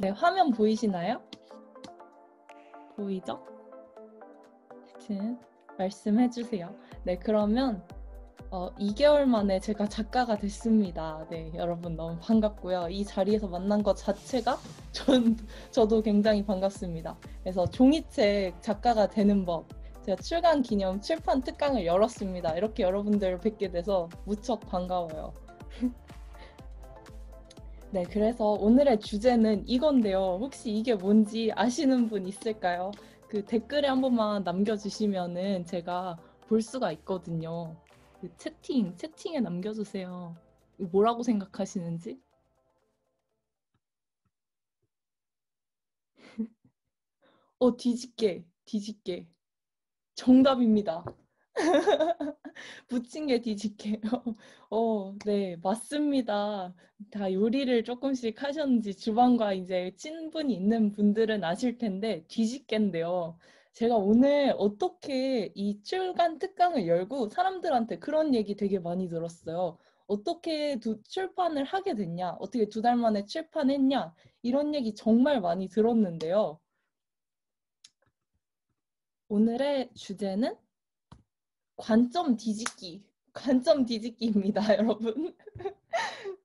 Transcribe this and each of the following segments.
네, 화면 보이시나요? 보이죠? 하여튼 말씀해 주세요. 네, 그러면 어, 2개월 만에 제가 작가가 됐습니다. 네, 여러분 너무 반갑고요. 이 자리에서 만난 것 자체가 전, 저도 굉장히 반갑습니다. 그래서 종이책 작가가 되는 법, 제가 출간 기념 출판 특강을 열었습니다. 이렇게 여러분들 뵙게 돼서 무척 반가워요. 네, 그래서 오늘의 주제는 이건데요. 혹시 이게 뭔지 아시는 분 있을까요? 그 댓글에 한 번만 남겨주시면은 제가 볼 수가 있거든요. 그 채팅, 채팅에 남겨주세요. 뭐라고 생각하시는지? 어, 뒤집게, 뒤집게. 정답입니다. 부친 게 뒤집게요. 어, 네, 맞습니다. 다 요리를 조금씩 하셨는지 주방과 이제 친분이 있는 분들은 아실 텐데 뒤집게인데요. 제가 오늘 어떻게 이 출간 특강을 열고 사람들한테 그런 얘기 되게 많이 들었어요. 어떻게 두, 출판을 하게 됐냐? 어떻게 두 달 만에 출판했냐? 이런 얘기 정말 많이 들었는데요. 오늘의 주제는 관점 뒤집기. 관점 뒤집기입니다, 여러분.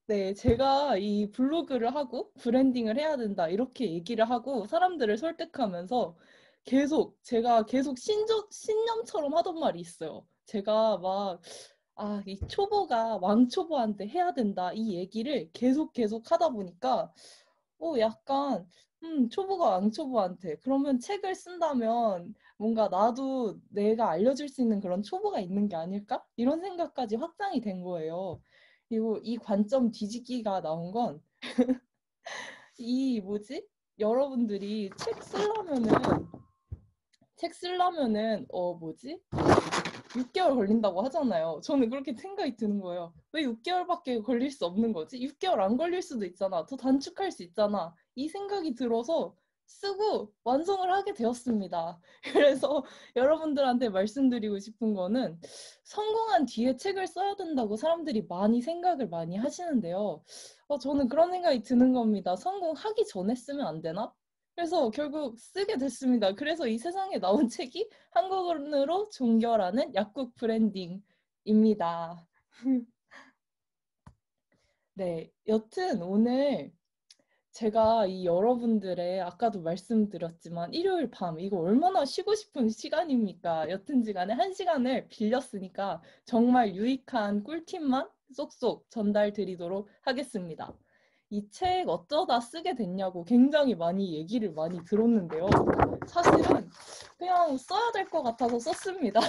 네, 제가 이 블로그를 하고 브랜딩을 해야 된다 이렇게 얘기를 하고 사람들을 설득하면서 계속 제가 계속 신조, 신념처럼 하던 말이 있어요. 제가 막 아, 이 초보가 왕초보한테 해야 된다 이 얘기를 계속 계속 하다 보니까 어 약간 음, 초보가 왕초보한테 그러면 책을 쓴다면 뭔가 나도 내가 알려줄 수 있는 그런 초보가 있는 게 아닐까? 이런 생각까지 확장이 된 거예요. 그리고 이 관점 뒤집기가 나온 건 이 뭐지? 여러분들이 책 쓰려면은 책 쓰려면은 어 뭐지? 6개월 걸린다고 하잖아요. 저는 그렇게 생각이 드는 거예요. 왜 6개월밖에 걸릴 수 없는 거지? 6개월 안 걸릴 수도 있잖아. 더 단축할 수 있잖아. 이 생각이 들어서 쓰고 완성을 하게 되었습니다. 그래서 여러분들한테 말씀드리고 싶은 거는 성공한 뒤에 책을 써야 된다고 사람들이 많이 생각을 많이 하시는데요. 어, 저는 그런 생각이 드는 겁니다. 성공하기 전에 쓰면 안 되나? 그래서 결국 쓰게 됐습니다. 그래서 이 세상에 나온 책이 한국어로 종결하는 약국 브랜딩입니다. 네, 여튼 오늘 제가 이 여러분들의 아까도 말씀드렸지만 일요일 밤 이거 얼마나 쉬고 싶은 시간입니까? 여튼지간에 한 시간을 빌렸으니까 정말 유익한 꿀팁만 쏙쏙 전달 드리도록 하겠습니다. 이 책 어쩌다 쓰게 됐냐고 굉장히 많이 얘기를 많이 들었는데요. 사실은 그냥 써야 될 것 같아서 썼습니다.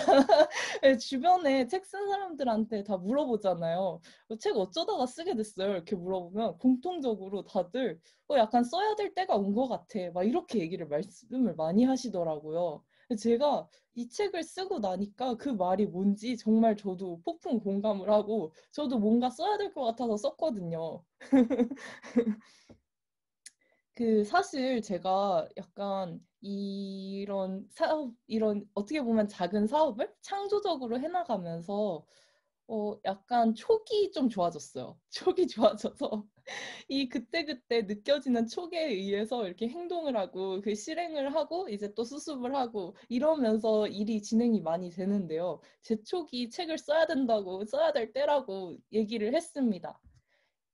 네, 주변에 책 쓴 사람들한테 다 물어보잖아요. 어, 책 어쩌다가 쓰게 됐어요? 이렇게 물어보면 공통적으로 다들 어, 약간 써야 될 때가 온 것 같아. 막 이렇게 얘기를 말씀을 많이 하시더라고요. 제가 이 책을 쓰고 나니까 그 말이 뭔지 정말 저도 폭풍 공감을 하고 저도 뭔가 써야 될 것 같아서 썼거든요. 그 사실 제가 약간 이런 사업 이런 어떻게 보면 작은 사업을 창조적으로 해나가면서 어 약간 촉이 좀 좋아졌어요. 촉이 좋아져서 이 그때그때 느껴지는 촉에 의해서 이렇게 행동을 하고 그 실행을 하고 이제 또 수습을 하고 이러면서 일이 진행이 많이 되는데요. 제 촉이 책을 써야 된다고 써야 될 때라고 얘기를 했습니다.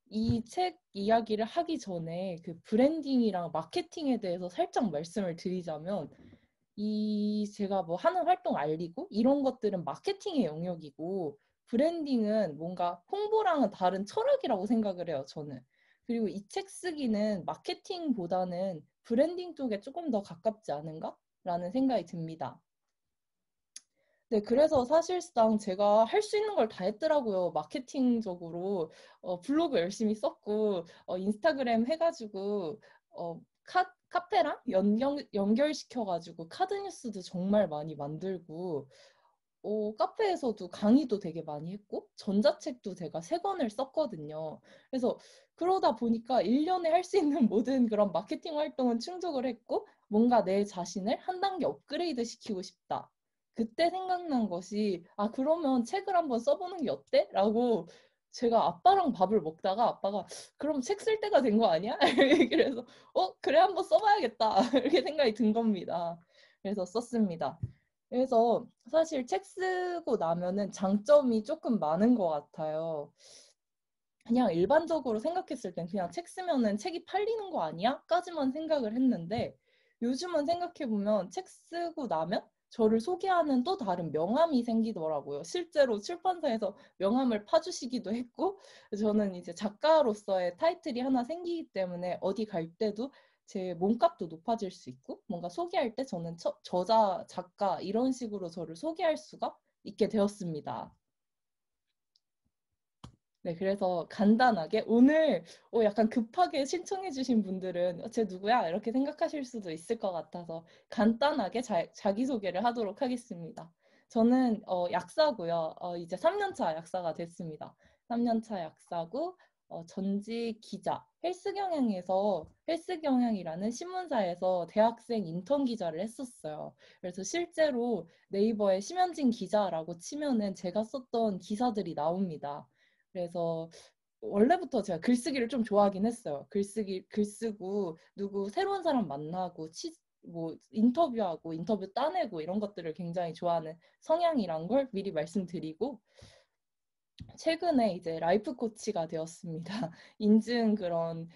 이 책 이야기를 하기 전에 그 브랜딩이랑 마케팅에 대해서 살짝 말씀을 드리자면 이 제가 뭐 하는 활동 알리고 이런 것들은 마케팅의 영역이고 브랜딩은 뭔가 홍보랑은 다른 철학이라고 생각을 해요, 저는. 그리고 이 책 쓰기는 마케팅보다는 브랜딩 쪽에 조금 더 가깝지 않은가? 라는 생각이 듭니다. 네, 그래서 사실상 제가 할 수 있는 걸 다 했더라고요. 마케팅적으로 어, 블로그 열심히 썼고 어, 인스타그램 해가지고 어, 카, 카페랑 연결, 연결시켜가지고 카드 뉴스도 정말 많이 만들고 어, 카페에서도 강의도 되게 많이 했고 전자책도 제가 세 권을 썼거든요. 그래서 그러다 보니까 1년에 할 수 있는 모든 그런 마케팅 활동은 충족을 했고 뭔가 내 자신을 한 단계 업그레이드 시키고 싶다. 그때 생각난 것이 아 그러면 책을 한번 써보는 게 어때? 라고 제가 아빠랑 밥을 먹다가 아빠가 그럼 책 쓸 때가 된 거 아니야? 그래서 어 그래 한번 써봐야겠다 이렇게 생각이 든 겁니다. 그래서 썼습니다. 그래서 사실 책 쓰고 나면은 장점이 조금 많은 것 같아요. 그냥 일반적으로 생각했을 땐 그냥 책 쓰면은 책이 팔리는 거 아니야? 까지만 생각을 했는데 요즘은 생각해보면 책 쓰고 나면 저를 소개하는 또 다른 명함이 생기더라고요. 실제로 출판사에서 명함을 파주시기도 했고, 저는 이제 작가로서의 타이틀이 하나 생기기 때문에 어디 갈 때도 제 몸값도 높아질 수 있고, 뭔가 소개할 때 저는 처, 저자, 작가 이런 식으로 저를 소개할 수가 있게 되었습니다. 네, 그래서 간단하게 오늘 어, 약간 급하게 신청해주신 분들은 어, 쟤 누구야? 이렇게 생각하실 수도 있을 것 같아서 간단하게 자, 자기소개를 하도록 하겠습니다. 저는 어, 약사고요. 어, 이제 3년차 약사가 됐습니다. 3년차 약사고 어, 전직 기자, 헬스 경향에서 헬스 경향이라는 신문사에서 대학생 인턴 기자를 했었어요. 그래서 실제로 네이버에 심현진 기자라고 치면은 제가 썼던 기사들이 나옵니다. 그래서 원래부터 제가 글쓰기를 좀 좋아하긴 했어요. 글쓰기 글 쓰고 누구 새로운 사람 만나고 치, 뭐 인터뷰하고 인터뷰 따내고 이런 것들을 굉장히 좋아하는 성향이란 걸 미리 말씀드리고 최근에 이제 라이프 코치가 되었습니다. 인증 그런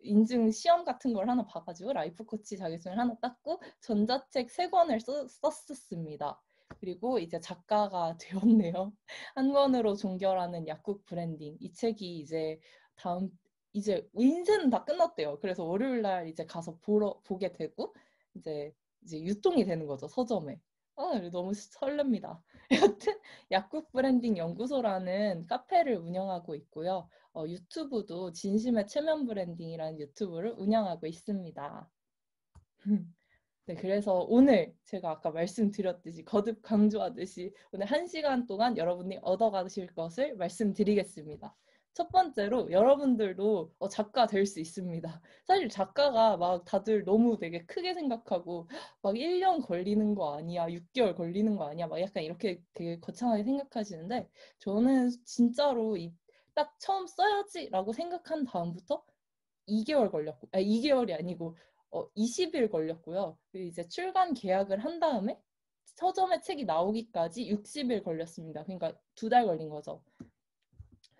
인증 시험 같은 걸 하나 봐가지고 라이프 코치 자격증을 하나 땄고 전자책 세 권을 썼, 썼습니다. 그리고 이제 작가가 되었네요. 한 권으로 종결하는 약국 브랜딩. 이 책이 이제 다음 이제 인쇄는 다 끝났대요. 그래서 월요일 날 이제 가서 보러 보게 되고 이제 이제 유통이 되는 거죠 서점에. 아, 너무 설렙니다. 여튼 약국 브랜딩 연구소라는 카페를 운영하고 있고요. 어, 유튜브도 진심의 최면 브랜딩이라는 유튜브를 운영하고 있습니다. 네, 그래서 오늘 제가 아까 말씀드렸듯이 거듭 강조하듯이 오늘 한 시간 동안 여러분이 얻어가실 것을 말씀드리겠습니다. 첫 번째로 여러분들도 어, 작가 될 수 있습니다. 사실 작가가 막 다들 너무 되게 크게 생각하고 막 1년 걸리는 거 아니야, 6개월 걸리는 거 아니야, 막 약간 이렇게 되게 거창하게 생각하시는데 저는 진짜로 이, 딱 처음 써야지라고 생각한 다음부터 2개월 걸렸고, 아 2개월이 아니고 어, 20일 걸렸고요. 이제 출간 계약을 한 다음에 서점에 책이 나오기까지 60일 걸렸습니다. 그러니까 두 달 걸린 거죠.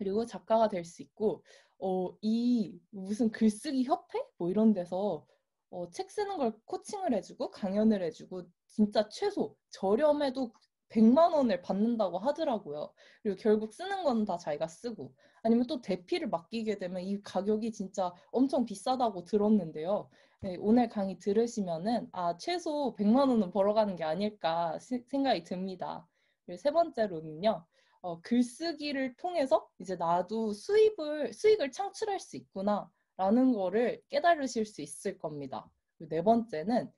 그리고 작가가 될 수 있고 어, 이 무슨 글쓰기 협회 뭐 이런 데서 어, 책 쓰는 걸 코칭을 해주고 강연을 해주고 진짜 최소 저렴해도 100만 원을 받는다고 하더라고요. 그리고 결국 쓰는 건 다 자기가 쓰고 아니면 또 대피를 맡기게 되면 이 가격이 진짜 엄청 비싸다고 들었는데요. 네, 오늘 강의 들으시면은 아 최소 100만 원은 벌어가는 게 아닐까 시, 생각이 듭니다. 그리고 세 번째로는요. 어, 글쓰기를 통해서 이제 나도 수입을 수익을 창출할 수 있구나라는 거를 깨달으실 수 있을 겁니다. 네 번째는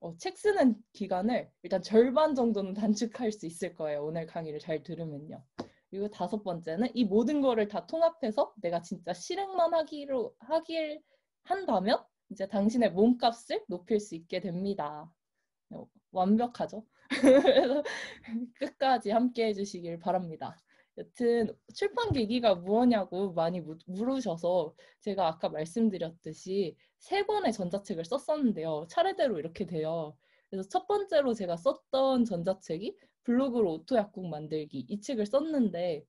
어, 책 쓰는 기간을 일단 절반 정도는 단축할 수 있을 거예요. 오늘 강의를 잘 들으면요. 그리고 다섯 번째는 이 모든 거를 다 통합해서 내가 진짜 실행만 하기로 하길 한다면 이제 당신의 몸값을 높일 수 있게 됩니다. 어, 완벽하죠? 그래서 끝까지 함께 해주시길 바랍니다. 여튼 출판 계기가 무엇냐고 많이 물으셔서 제가 아까 말씀드렸듯이 세 권의 전자책을 썼었는데요. 차례대로 이렇게 돼요. 그래서 첫 번째로 제가 썼던 전자책이 블로그로 auto 왕국 만들기 이 책을 썼는데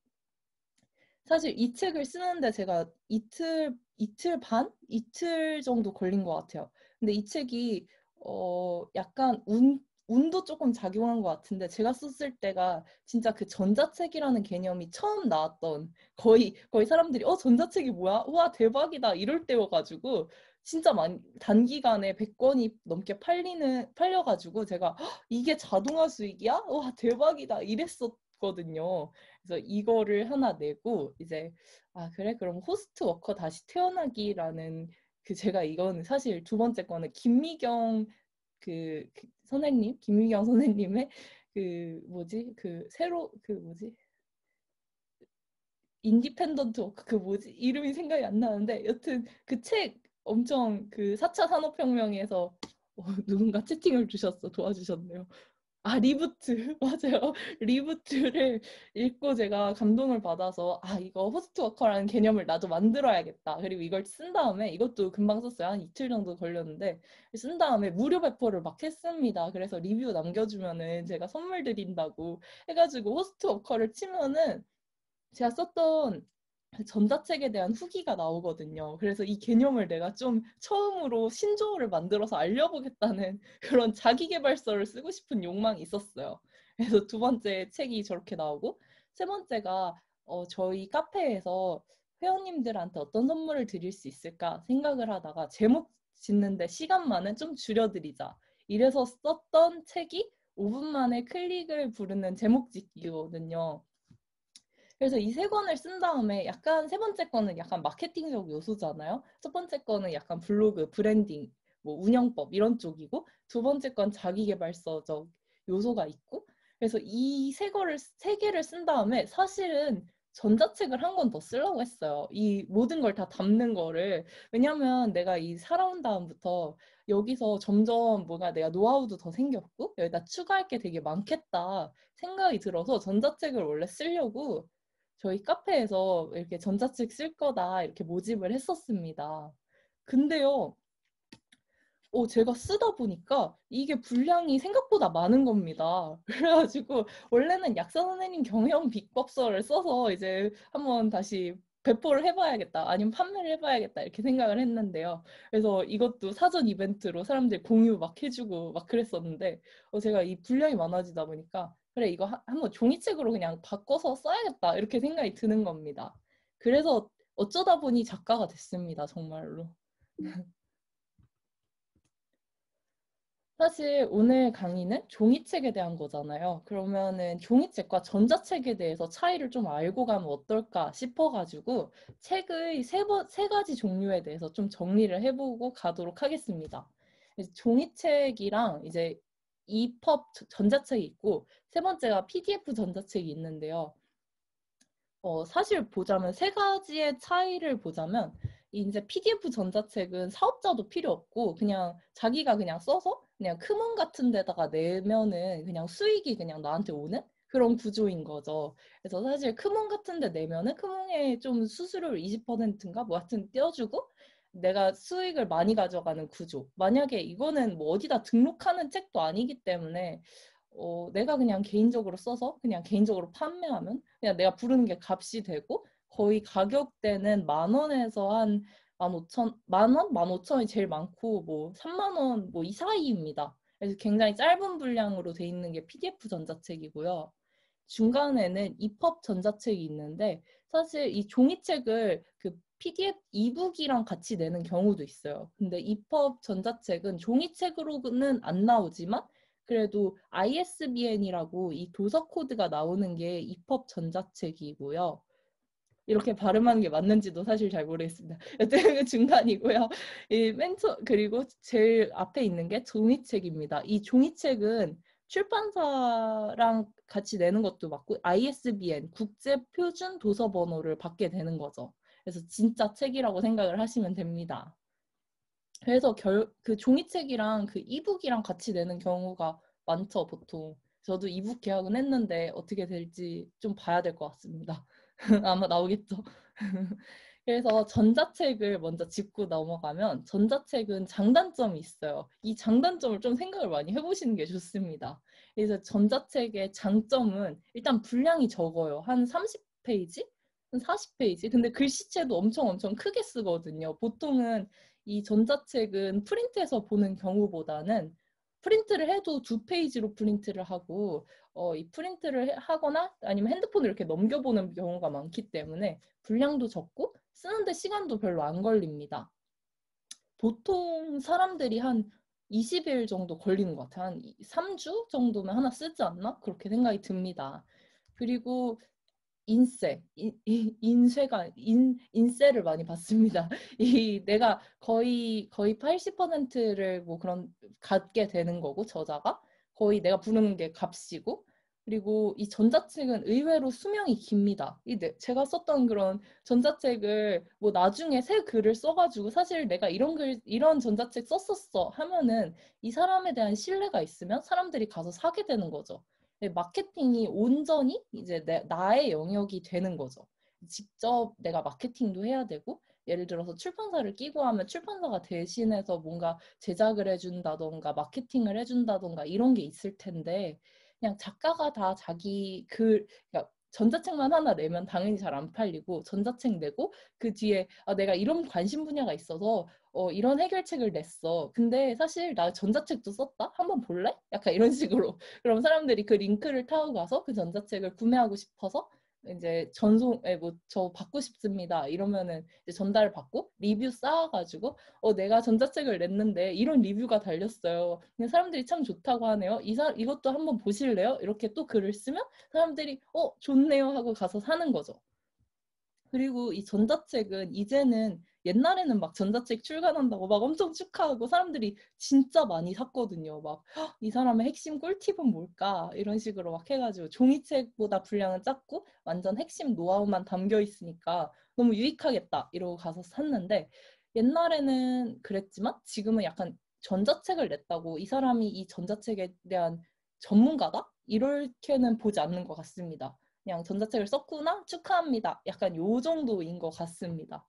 사실 이 책을 쓰는데 제가 이틀 이틀 반 이틀 정도 걸린 것 같아요. 근데 이 책이 어 약간 운 운도 조금 작용한 것 같은데 제가 썼을 때가 진짜 그 전자책이라는 개념이 처음 나왔던 거의 거의 사람들이 어 전자책이 뭐야? 우와 대박이다 이럴 때여가지고 진짜 많이 단기간에 100권이 넘게 팔리는 팔려가지고 제가 이게 자동화 수익이야? 와 대박이다 이랬었거든요. 그래서 이거를 하나 내고 이제 아 그래 그럼 host worker 다시 태어나기라는 그 제가 이거는 사실 두 번째 거는 김미경 그, 그 선생님 김미경 선생님의 그 뭐지? 그 새로 그 뭐지? independent work 그 뭐지? 이름이 생각이 안 나는데 여튼 그 책 엄청 그 4차 산업혁명에서 어, 누군가 채팅을 주셨어 도와주셨네요. 아 리부트 맞아요. 리부트를 읽고 제가 감동을 받아서 아 이거 host worker라는 개념을 나도 만들어야겠다. 그리고 이걸 쓴 다음에 이것도 금방 썼어요. 한 이틀 정도 걸렸는데 쓴 다음에 무료 배포를 막 했습니다. 그래서 리뷰 남겨주면은 제가 선물 드린다고 해가지고 host worker를 치면은 제가 썼던 전자책에 대한 후기가 나오거든요. 그래서 이 개념을 내가 좀 처음으로 신조어를 만들어서 알려보겠다는 그런 자기개발서를 쓰고 싶은 욕망이 있었어요. 그래서 두 번째 책이 저렇게 나오고 세 번째가 어, 저희 카페에서 회원님들한테 어떤 선물을 드릴 수 있을까 생각을 하다가 제목 짓는데 시간만은 좀 줄여드리자. 이래서 썼던 책이 5분 만에 클릭을 부르는 제목 짓기거든요. 그래서 이 세 권을 쓴 다음에 약간 세 번째 거는 약간 마케팅적 요소잖아요. 첫 번째 거는 약간 블로그, 브랜딩, 뭐 운영법 이런 쪽이고 두 번째 건 자기개발서적 요소가 있고 그래서 이 세 거를 세 개를 쓴 다음에 사실은 전자책을 한 권 더 쓰려고 했어요. 이 모든 걸 다 담는 거를. 왜냐면 내가 이 살아온 다음부터 여기서 점점 뭔가 내가 노하우도 더 생겼고 여기다 추가할 게 되게 많겠다 생각이 들어서 전자책을 원래 쓰려고 저희 카페에서 이렇게 전자책 쓸 거다 이렇게 모집을 했었습니다. 근데요, 어, 제가 쓰다 보니까 이게 분량이 생각보다 많은 겁니다. 그래가지고 원래는 약사 선생님 경영 비법서를 써서 이제 한번 다시 배포를 해봐야겠다 아니면 판매를 해봐야겠다 이렇게 생각을 했는데요. 그래서 이것도 사전 이벤트로 사람들 공유 막 해주고 막 그랬었는데 어, 제가 이 분량이 많아지다 보니까 그래 이거 한번 종이책으로 그냥 바꿔서 써야겠다 이렇게 생각이 드는 겁니다. 그래서 어쩌다 보니 작가가 됐습니다. 정말로. 사실 오늘 강의는 종이책에 대한 거잖아요. 그러면은 종이책과 전자책에 대해서 차이를 좀 알고 가면 어떨까 싶어가지고 책의 세, 번, 세 가지 종류에 대해서 좀 정리를 해보고 가도록 하겠습니다. 종이책이랑 이제 EPUB 전자책이 있고 세 번째가 PDF 전자책이 있는데요. 어, 사실 보자면 세 가지의 차이를 보자면 이제 PDF 전자책은 사업자도 필요 없고 그냥 자기가 그냥 써서 그냥 크몬 같은 데다가 내면은 그냥 수익이 그냥 나한테 오는 그런 구조인 거죠. 그래서 사실 크몬 같은 데 내면은 크몬에 좀 수수료를 20%인가 뭐 하여튼 떼어주고 내가 수익을 많이 가져가는 구조. 만약에 이거는 뭐 어디다 등록하는 책도 아니기 때문에 어, 내가 그냥 개인적으로 써서 그냥 개인적으로 판매하면 그냥 내가 부르는 게 값이 되고 거의 가격대는 만 원에서 한 만 오천 만 원, 만 오천이 제일 많고 뭐 3만 원 뭐 이 사이입니다. 그래서 굉장히 짧은 분량으로 돼 있는 게 PDF 전자책이고요. 중간에는 EPUB 전자책이 있는데 사실 이 종이책을 그 PDF 이북이랑 같이 내는 경우도 있어요. 근데 EPUB 전자책은 종이책으로는 안 나오지만 그래도 ISBN이라고 이 도서 코드가 나오는 게 EPUB 전자책이고요. 이렇게 발음하는 게 맞는지도 사실 잘 모르겠습니다. 여튼 중간이고요. 이맨 처, 그리고 제일 앞에 있는 게 종이책입니다. 이 종이책은 출판사랑 같이 내는 것도 맞고 ISBN 국제 표준 도서 번호를 받게 되는 거죠. 그래서 진짜 책이라고 생각을 하시면 됩니다. 그래서 결, 그 종이책이랑 그 이북이랑 같이 내는 경우가 많죠, 보통. 저도 이북 계약은 했는데 어떻게 될지 좀 봐야 될 것 같습니다. 아마 나오겠죠. 그래서 전자책을 먼저 짚고 넘어가면 전자책은 장단점이 있어요. 이 장단점을 좀 생각을 많이 해보시는 게 좋습니다. 그래서 전자책의 장점은 일단 분량이 적어요. 한 30페이지? 40페이지? 근데 글씨체도 엄청 엄청 크게 쓰거든요. 보통은 이 전자책은 프린트해서 보는 경우보다는 프린트를 해도 두 페이지로 프린트를 하고 어, 이 프린트를 하거나 아니면 핸드폰을 이렇게 넘겨보는 경우가 많기 때문에 분량도 적고 쓰는데 시간도 별로 안 걸립니다. 보통 사람들이 한 20일 정도 걸리는 것 같아요. 한 3주 정도면 하나 쓰지 않나? 그렇게 생각이 듭니다. 그리고 인세, 인, 인쇄가 인 인세를 많이 받습니다. 이 내가 거의 거의 80%를 뭐 그런 갖게 되는 거고 저자가 거의 내가 부르는 게 값이고 그리고 이 전자책은 의외로 수명이 깁니다. 이 제가 썼던 그런 전자책을 뭐 나중에 새 글을 써가지고 사실 내가 이런 글 이런 전자책 썼었어 하면은 이 사람에 대한 신뢰가 있으면 사람들이 가서 사게 되는 거죠. 마케팅이 온전히 이제 내, 나의 영역이 되는 거죠. 직접 내가 마케팅도 해야 되고 예를 들어서 출판사를 끼고 하면 출판사가 대신해서 뭔가 제작을 해준다던가 마케팅을 해준다던가 이런 게 있을 텐데 그냥 작가가 다 자기 글 그러니까 전자책만 하나 내면 당연히 잘 안 팔리고 전자책 내고 그 뒤에 아, 내가 이런 관심 분야가 있어서 어, 이런 해결책을 냈어. 근데 사실 나 전자책도 썼다? 한번 볼래? 약간 이런 식으로. 그럼 사람들이 그 링크를 타고 가서 그 전자책을 구매하고 싶어서 이제 전송에 뭐저 받고 싶습니다 이러면은 이제 전달을 받고 리뷰 쌓아가지고 어 내가 전자책을 냈는데 이런 리뷰가 달렸어요. 근데 사람들이 참 좋다고 하네요. 이사 이것도 한번 보실래요? 이렇게 또 글을 쓰면 사람들이 어 좋네요 하고 가서 사는 거죠. 그리고 이 전자책은 이제는 옛날에는 막 전자책 출간한다고 막 엄청 축하하고 사람들이 진짜 많이 샀거든요. 막 이 사람의 핵심 꿀팁은 뭘까 이런 식으로 막 해가지고 종이책보다 분량은 작고 완전 핵심 노하우만 담겨 있으니까 너무 유익하겠다 이러고 가서 샀는데 옛날에는 그랬지만 지금은 약간 전자책을 냈다고 이 사람이 이 전자책에 대한 전문가다 이렇게는 보지 않는 것 같습니다. 그냥 전자책을 썼구나 축하합니다. 약간 요 정도인 것 같습니다.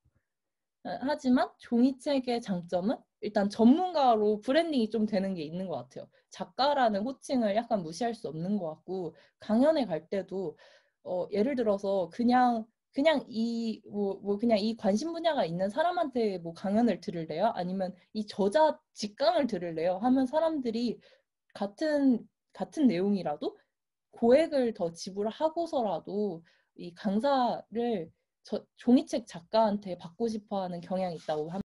하지만 종이책의 장점은 일단 전문가로 브랜딩이 좀 되는 게 있는 것 같아요. 작가라는 호칭을 약간 무시할 수 없는 것 같고 강연에 갈 때도 어, 예를 들어서 그냥 그냥 이뭐뭐 그냥 이 관심 분야가 있는 사람한테 뭐 강연을 들을래요? 아니면 이 저자 직강을 들을래요? 하면 사람들이 같은 같은 내용이라도 고액을 더 지불하고서라도 이 강사를 저, 종이책 작가한테 받고 싶어하는 경향이 있다고 합니다.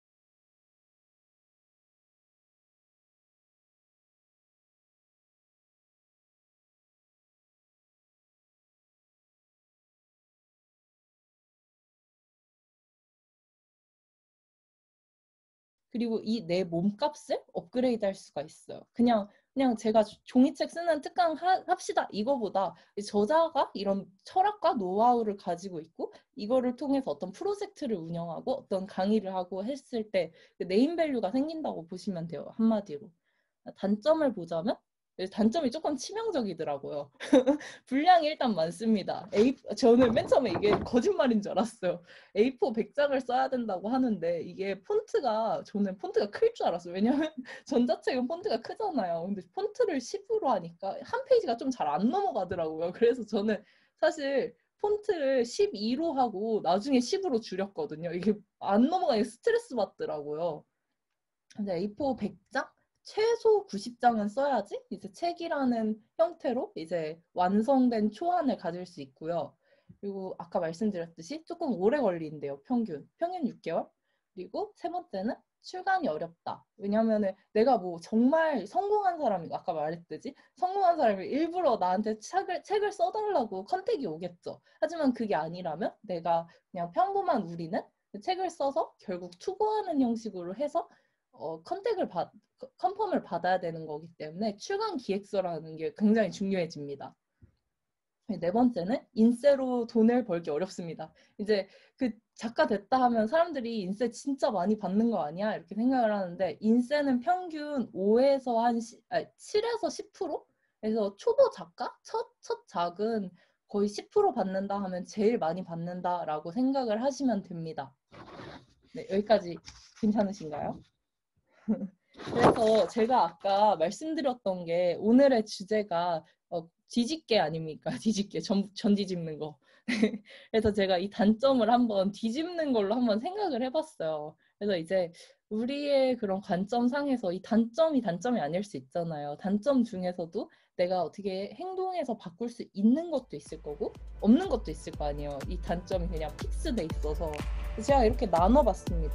그리고 이 내 몸값을 업그레이드 할 수가 있어요. 그냥 그냥 제가 종이책 쓰는 특강 하, 합시다. 이거보다 저자가 이런 철학과 노하우를 가지고 있고 이거를 통해서 어떤 프로젝트를 운영하고 어떤 강의를 하고 했을 때 그 네임밸류가 생긴다고 보시면 돼요 한마디로. 단점을 보자면 단점이 조금 치명적이더라고요. 분량이 일단 많습니다. 에이, 저는 맨 처음에 이게 거짓말인 줄 알았어요. A4 100장을 써야 된다고 하는데 이게 폰트가 저는 폰트가 클 줄 알았어요. 왜냐면 전자책은 폰트가 크잖아요. 근데 폰트를 10으로 하니까 한 페이지가 좀 잘 안 넘어가더라고요. 그래서 저는 사실 폰트를 12로 하고 나중에 10으로 줄였거든요. 이게 안 넘어가니 스트레스 받더라고요. 근데 A4 100장? 최소 90장은 써야지 이제 책이라는 형태로 이제 완성된 초안을 가질 수 있고요. 그리고 아까 말씀드렸듯이 조금 오래 걸린대요. 평균. 평균 6개월. 그리고 세 번째는 출간이 어렵다. 왜냐면은 내가 뭐 정말 성공한 사람이 아까 말했듯이 성공한 사람이 일부러 나한테 책을 책을 써달라고 컨택이 오겠죠. 하지만 그게 아니라면 내가 그냥 평범한 우리는 책을 써서 결국 투고하는 형식으로 해서 어, 컨택을 받, 컨펌을 받아야 되는 거기 때문에 출간 기획서라는 게 굉장히 중요해집니다. 네 번째는 인세로 돈을 벌기 어렵습니다. 이제 그 작가 됐다 하면 사람들이 인세 진짜 많이 받는 거 아니야? 이렇게 생각을 하는데 인세는 평균 5에서 한 10, 아니, 7에서 10%? 그래서 초보 작가? 첫, 첫 작은 거의 10% 받는다 하면 제일 많이 받는다라고 생각을 하시면 됩니다. 네, 여기까지 괜찮으신가요? 그래서 제가 아까 말씀드렸던 게 오늘의 주제가 어, 뒤집개 아닙니까? 뒤집개, 전, 전 뒤집는 거. 그래서 제가 이 단점을 한번 뒤집는 걸로 한번 생각을 해봤어요. 그래서 이제 우리의 그런 관점 상에서 이 단점이 단점이 아닐 수 있잖아요. 단점 중에서도 내가 어떻게 행동해서 바꿀 수 있는 것도 있을 거고 없는 것도 있을 거 아니에요. 이 단점이 그냥 픽스돼 있어서 제가 이렇게 나눠봤습니다.